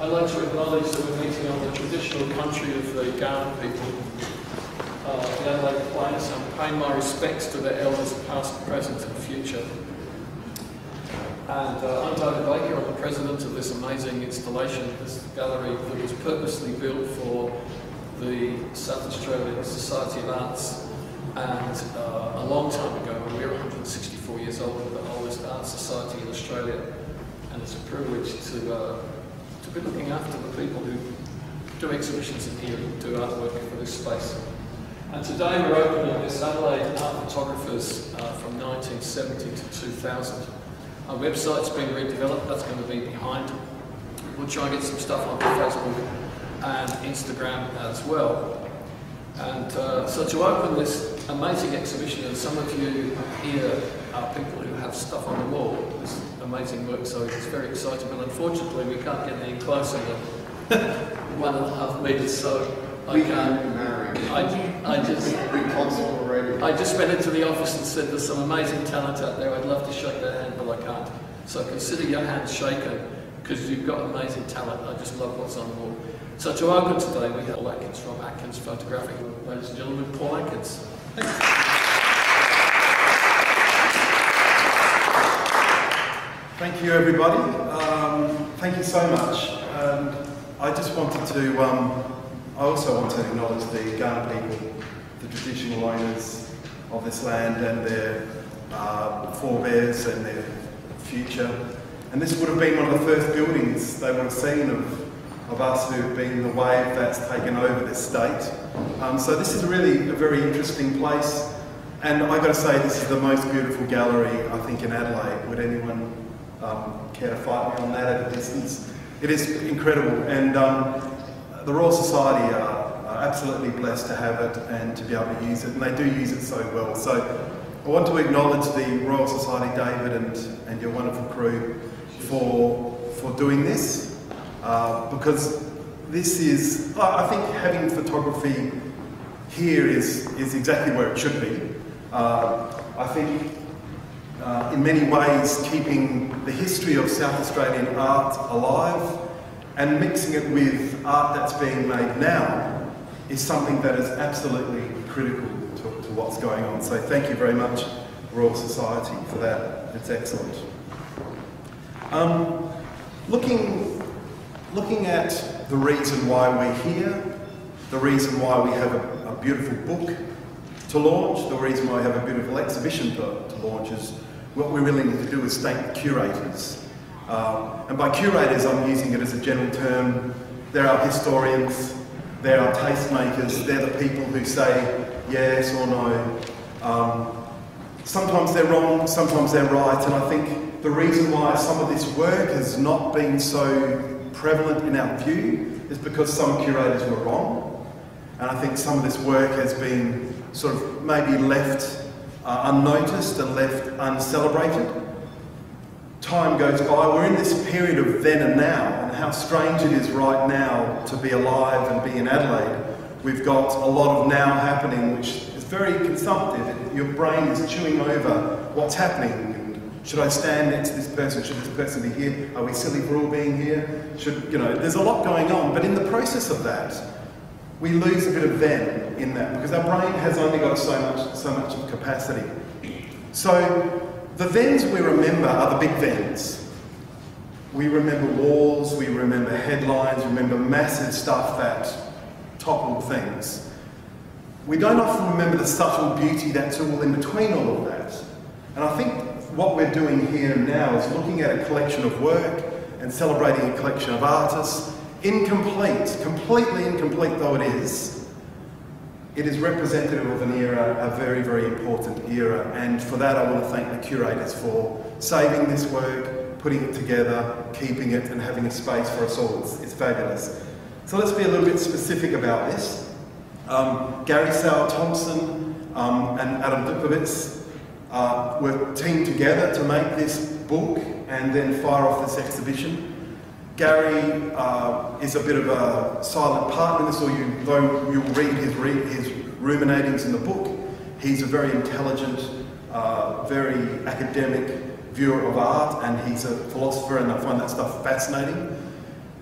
I'd like to acknowledge that we're meeting on the traditional country of the Kaurna people, uh, the Adelaide Plains, and pay my respects to their elders past, present and future. And uh, I'm David Baker, I'm the president of this amazing installation, this gallery that was purposely built for the South Australian Society of Arts. And uh, a long time ago, when we were 164 years old, we're the oldest art society in Australia. And it's a privilege to, uh, to be looking after the people who do exhibitions in here and do artwork for this space. And today we're opening this Adelaide Art Photographers uh, from 1970 to 2000. Our website's been redeveloped, that's going to be behind. We'll try and get some stuff onto Facebook and Instagram as well. And uh, so to open this amazing exhibition, and some of you here are people who have stuff on the wall, this amazing work, so it's very exciting, but unfortunately we can't get any closer than one and a half metres, so I We can't. can't marry. I, I just... We constable. I just went into the office and said there's some amazing talent out there, I'd love to shake their hand, but I can't. So consider your hand shaken, because you've got amazing talent, I just love what's on the wall. So to open today, we have Paul Atkins from Atkins Photographic. Ladies and gentlemen, Paul Atkins. Thank you, everybody. Um, thank you so much. And I just wanted to, um, I also want to acknowledge the Kaurna people, the traditional owners of this land and their uh, forebears and their future. And this would have been one of the first buildings they would have seen of, of us who've been the wave that's taken over this state. Um, so this is really a very interesting place. And I've got to say, this is the most beautiful gallery, I think, in Adelaide. Would anyone um, care to fight me on that at a distance? It is incredible. And um, the Royal Society are, are absolutely blessed to have it and to be able to use it. And they do use it so well. So I want to acknowledge the Royal Society, David, and, and your wonderful crew for, for doing this. Uh, because this is, I think having photography here is, is exactly where it should be. Uh, I think uh, in many ways keeping the history of South Australian art alive and mixing it with art that's being made now is something that is absolutely critical to, to what's going on. So thank you very much, Royal Society, for that. It's excellent. Um, looking, looking at the reason why we're here, the reason why we have a, a beautiful book to launch, the reason why I have a beautiful exhibition to, to launch is what we're willing to do is state curators. Uh, and by curators, I'm using it as a general term. There are historians, there are tastemakers, they're the people who say yes or no. Um, sometimes they're wrong, sometimes they're right, and I think the reason why some of this work has not been so prevalent in our view is because some curators were wrong. And I think some of this work has been sort of maybe left uh, unnoticed and left uncelebrated. Time goes by, we're in this period of then and now, and how strange it is right now to be alive and be in Adelaide. We've got a lot of now happening, which is very consumptive. Your brain is chewing over what's happening. Should I stand next to this person? Should this person be here? Are we silly for all being here? Should, you know, there's a lot going on, but in the process of that, we lose a bit of them in that because our brain has only got so much, so much of capacity. So the thens we remember are the big thens. We remember wars, we remember headlines, we remember massive stuff that toppled things. We don't often remember the subtle beauty that's all in between all of that. And I think what we're doing here now is looking at a collection of work and celebrating a collection of artists incomplete, completely incomplete though it is, it is representative of an era, a very, very important era, and for that I want to thank the curators for saving this work, putting it together, keeping it, and having a space for us all. It's, it's fabulous. So let's be a little bit specific about this. Um, Gary Sauer Thompson um, and Adam Dutkiewicz uh, were teamed together to make this book and then fire off this exhibition. Gary uh, is a bit of a silent partner in you, though you'll read his, read his ruminatings in the book, he's a very intelligent, uh, very academic viewer of art, and he's a philosopher, and I find that stuff fascinating.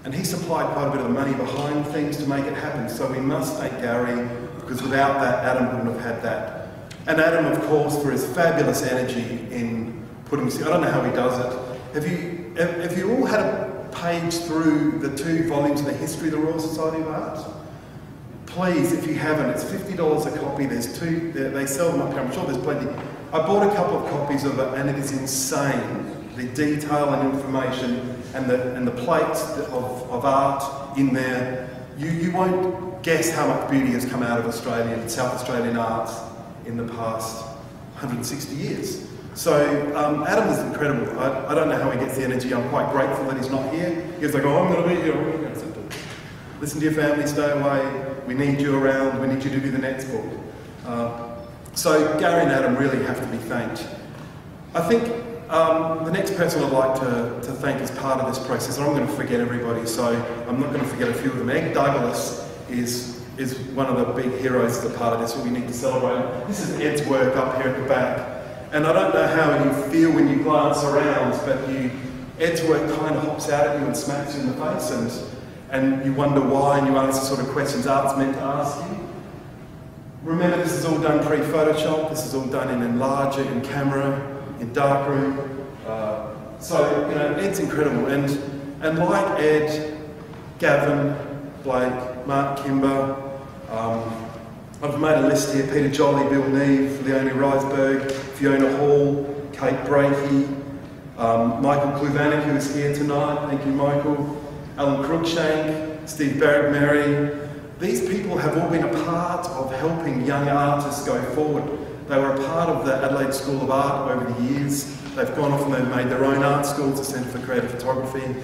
And he supplied quite a bit of the money behind things to make it happen. So we must thank Gary because without that, Adam wouldn't have had that. And Adam, of course, for his fabulous energy in putting, I don't know how he does it. Have you, have you all had a page through the two volumes of the history of the Royal Society of Art? Please, if you haven't, it's $50 a copy. There's two, they sell them up here. I'm sure there's plenty. I bought a couple of copies of it and it is insane. The detail and information and the, and the plates of, of art in there. You, you won't guess how much beauty has come out of Australian, South Australian art in the past 160 years. So um, Adam is incredible. I, I, don't know how he gets the energy. I'm quite grateful that he's not here. He's like, oh, I'm going to be here. Listen to your family, stay away. We need you around. We need you to do the next book. Uh, so Gary and Adam really have to be thanked. I think um, the next person I'd like to, to thank as part of this process, I'm going to forget everybody, so I'm not going to forget a few of them. Ed Douglas is, is one of the big heroes as a part of this, we need to celebrate. This is Ed's work up here at the back. And I don't know how you feel when you glance around, but you, Ed's kind of hops out at you and smacks you in the face, and, and you wonder why, and you answer sort of questions art's meant to ask you. Remember, this is all done pre-Photoshop, this is all done in Enlarger, in camera, in darkroom. Uh, so, you know, Ed's incredible. And, and like Ed, Gavin, Blake, Mark Kimber, um, I've made a list here, Peter Jolly, Bill Neve, Leonie Reisberg, Fiona Hall, Kate Breakey, um, Michael Kluvanek, who is here tonight, thank you Michael, Alan Cruikshank, Steve Barrett Mary. These people have all been a part of helping young artists go forward. They were a part of the Adelaide School of Art over the years. They've gone off and they've made their own art schools, the Centre for Creative Photography.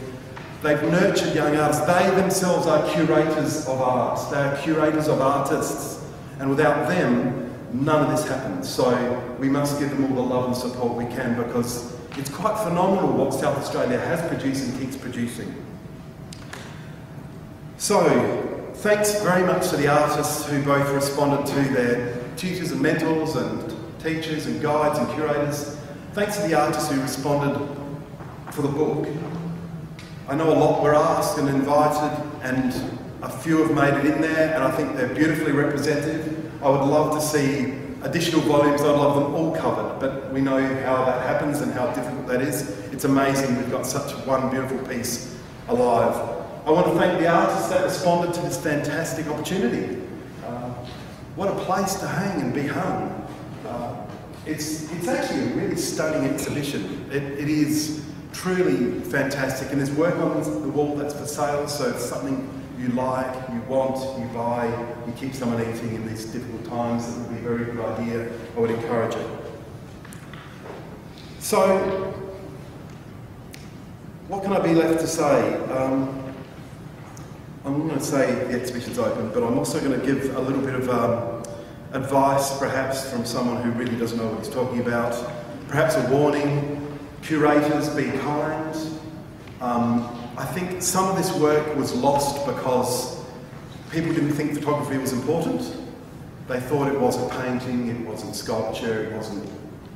They've nurtured young artists. They themselves are curators of art. They are curators of artists. And without them, none of this happens. So we must give them all the love and support we can because it's quite phenomenal what South Australia has produced and keeps producing. So, thanks very much to the artists who both responded to their tutors and mentors and teachers and guides and curators. Thanks to the artists who responded for the book. I know a lot were asked and invited and a few have made it in there and I think they're beautifully represented. I would love to see additional volumes, I'd love them all covered, but we know how that happens and how difficult that is. It's amazing we've got such one beautiful piece alive. I want to thank the artists that responded to this fantastic opportunity. What a place to hang and be hung. Uh, it's, it's actually a really stunning exhibition. It, it is truly fantastic and there's work on the wall that's for sale so if something you like, you want, you buy, you keep someone eating in these difficult times, it would be a very good idea. I would encourage it. So, what can I be left to say? Um, I'm going to say the exhibition's open, but I'm also going to give a little bit of um, advice, perhaps, from someone who really doesn't know what he's talking about. Perhaps a warning. Curators, be kind. Um, I think some of this work was lost because people didn't think photography was important. They thought it wasn't painting, it wasn't sculpture, it wasn't,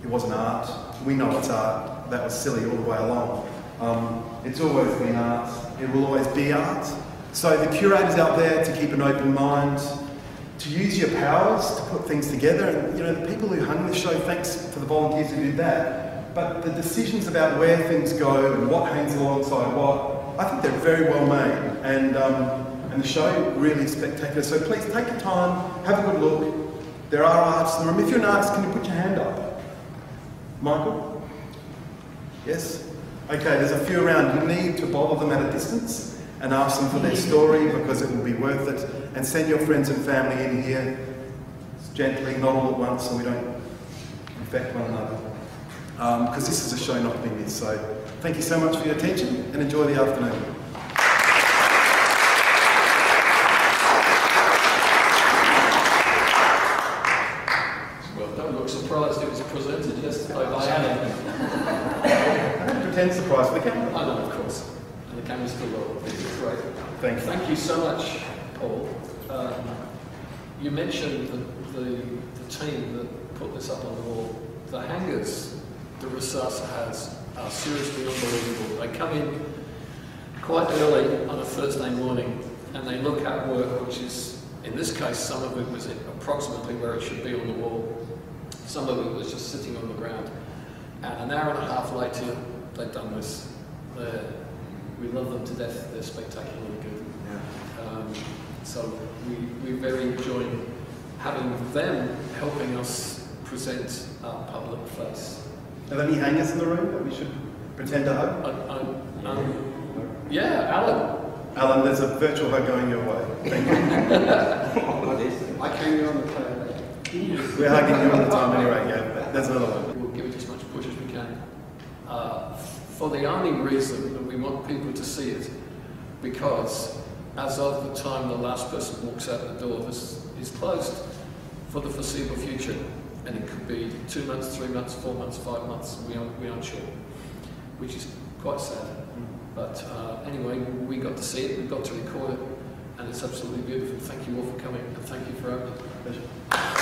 it wasn't art. We know it's art. That was silly all the way along. Um, it's always been art. It will always be art. So the curator's out there to keep an open mind, to use your powers to put things together. And you know, the people who hung the show, thanks to the volunteers who did that. But the decisions about where things go and what hangs alongside what, I think they're very well made. And, um, and the show really spectacular. So please take your time, have a good look. There are artists in the room. If you're an artist, can you put your hand up? Michael? Yes? Okay, there's a few around. You need to bother them at a distance and ask them for their story because it will be worth it. And send your friends and family in here gently, not all at once, so we don't infect one another. Because um, this is a show not to be missed. So thank you so much for your attention and enjoy the afternoon. Well, don't look surprised it was presented yesterday by Alan. Don't pretend surprised for the camera. I know, of course. And the camera's still rolling. Great. Thank you. Thank you so much, Paul. Um, you mentioned the, the, the, team that put this up on the wall. The hangers that Rasasa has are seriously unbelievable. They come in quite early on a Thursday morning and they look at work, which is, in this case, some of it was approximately where it should be on the wall. Some of it was just sitting on the ground. And an hour and a half later, they've done this. They're, we love them to death. They're spectacularly good. Yeah. Um, so we, we very enjoy having them helping us present our public face. Are there any hangers in the room that we should pretend to hug? I, I, um, yeah, Alan. Alan, there's a virtual hug going your way. Thank you. I came here on the plane. We're hugging you all the time anyway, yeah. but There's another one. We'll give it as much push as we can. Uh, for the only reason that we want people to see it, because as of the time the last person walks out the door, this is closed for the foreseeable future. And it could be two months, three months, four months, five months, we aren't, we aren't sure, which is quite sad. But uh, anyway, we got to see it, we got to record it, and it's absolutely beautiful. Thank you all for coming, and thank you for opening. Pleasure.